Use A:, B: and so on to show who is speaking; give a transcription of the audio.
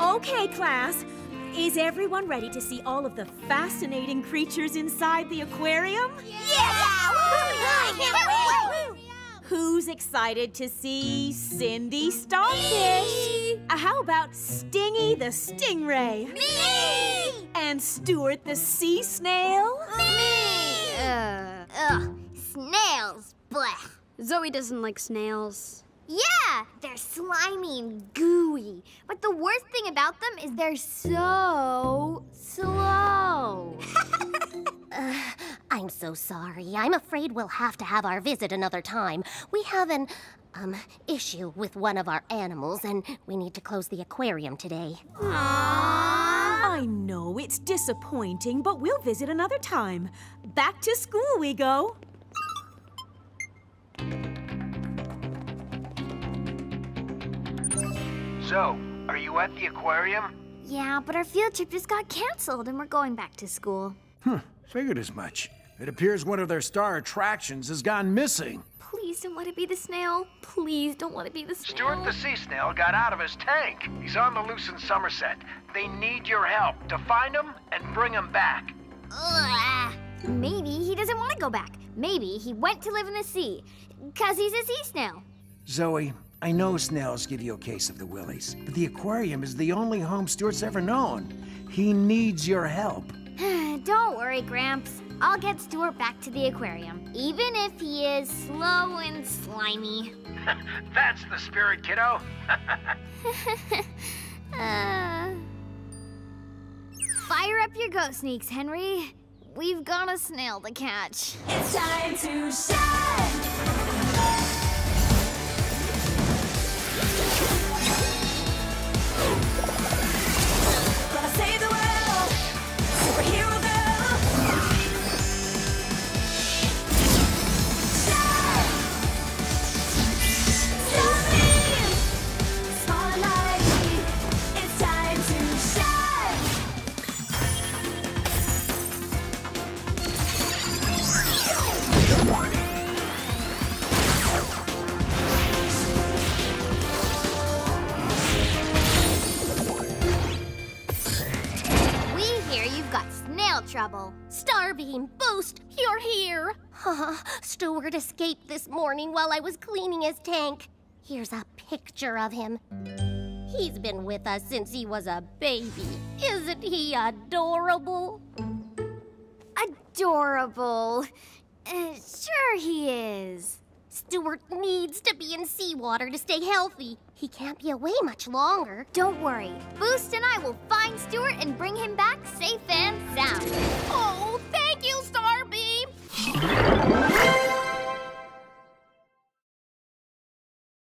A: Okay, class. Is everyone ready to see all of the fascinating creatures inside the aquarium?
B: Yeah! I can't!
A: Who's excited to see Cindy Starfish? Uh, how about Stingy the Stingray?
B: Me!
A: And Stewart the Sea Snail?
B: Me! Uh, ugh, snails, blech.
C: Zoey doesn't like snails.
B: Yeah, they're slimy and gooey. But the worst thing about them is they're so slow.
D: Uh, I'm so sorry. I'm afraid we'll have to have our visit another time. We have an, um, issue with one of our animals, and we need to close the aquarium today.
A: I know it's disappointing, but we'll visit another time. Back to school we go.
E: Zoey, are you at the aquarium?
B: Yeah, but our field trip just got canceled and we're going back to school.
F: Huh, figured as much. It appears one of their star attractions has gone missing.
B: Please don't let it be the snail. Please don't let it be the snail.
E: Stewart the sea snail got out of his tank. He's on the loose in Somerset. They need your help to find him and bring him back.
B: Ugh. Maybe he doesn't want to go back. Maybe he went to live in the sea. Because he's a sea snail.
F: Zoey, I know snails give you a case of the willies, but the aquarium is the only home Stewart's ever known. He needs your help.
B: Don't worry, Gramps. I'll get Stewart back to the aquarium, even if he is slow and slimy.
E: That's the spirit, kiddo.
B: Uh, Fire up your ghost sneaks, Henry. We've got a snail to catch.
G: It's time to shine.
B: Trouble.
D: Starbeam, Boost, you're here! Stewart escaped this morning while I was cleaning his tank. Here's a picture of him. He's been with us since he was a baby. Isn't he adorable?
B: Adorable. Eh, sure he is.
D: Stewart needs to be in seawater to stay healthy. He can't be away much longer.
B: Don't worry. Boost and I will find Stewart and bring him back safe and sound. Oh, thank you Star.